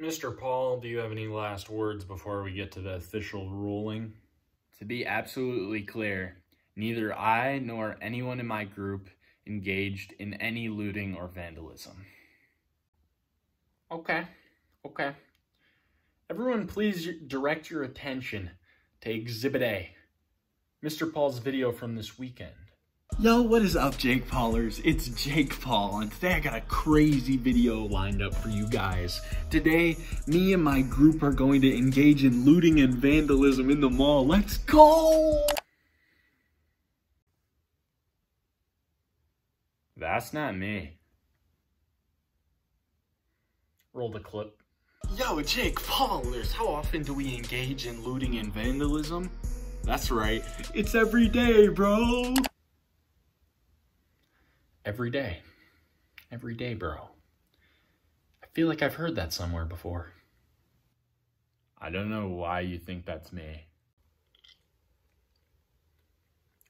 Mr. Paul, do you have any last words before we get to the official ruling? To be absolutely clear, neither I nor anyone in my group engaged in any looting or vandalism. Okay, okay. Everyone please direct your attention to Exhibit A, Mr. Paul's video from this weekend. Yo, what is up, Jake Paulers? It's Jake Paul, and today I got a crazy video lined up for you guys. Today, me and my group are going to engage in looting and vandalism in the mall. Let's go! That's not me. Roll the clip. Yo, Jake Paulers, how often do we engage in looting and vandalism? That's right, it's every day, bro! Every day. Every day, bro. I feel like I've heard that somewhere before. I don't know why you think that's me.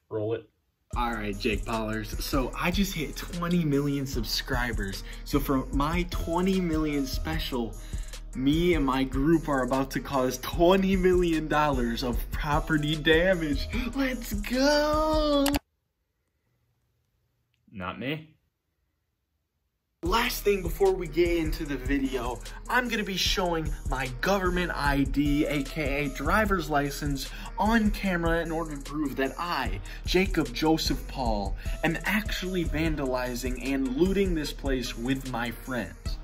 Roll it. Alright, Jake Paulers. So I just hit 20 million subscribers. So for my 20 million special, me and my group are about to cause $20 million of property damage. Let's go! Not me. Last thing before we get into the video, I'm going to be showing my government ID, aka driver's license, on camera in order to prove that I, Jacob Joseph Paul, am actually vandalizing and looting this place with my friends.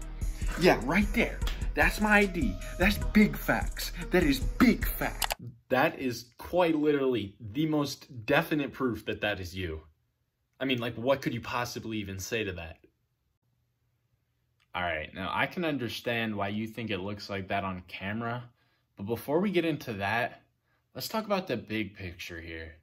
Yeah, right there. That's my ID. That's big facts. That is big facts. That is quite literally the most definite proof that that is you. I mean, like, what could you possibly even say to that? All right, now I can understand why you think it looks like that on camera, but before we get into that, let's talk about the big picture here.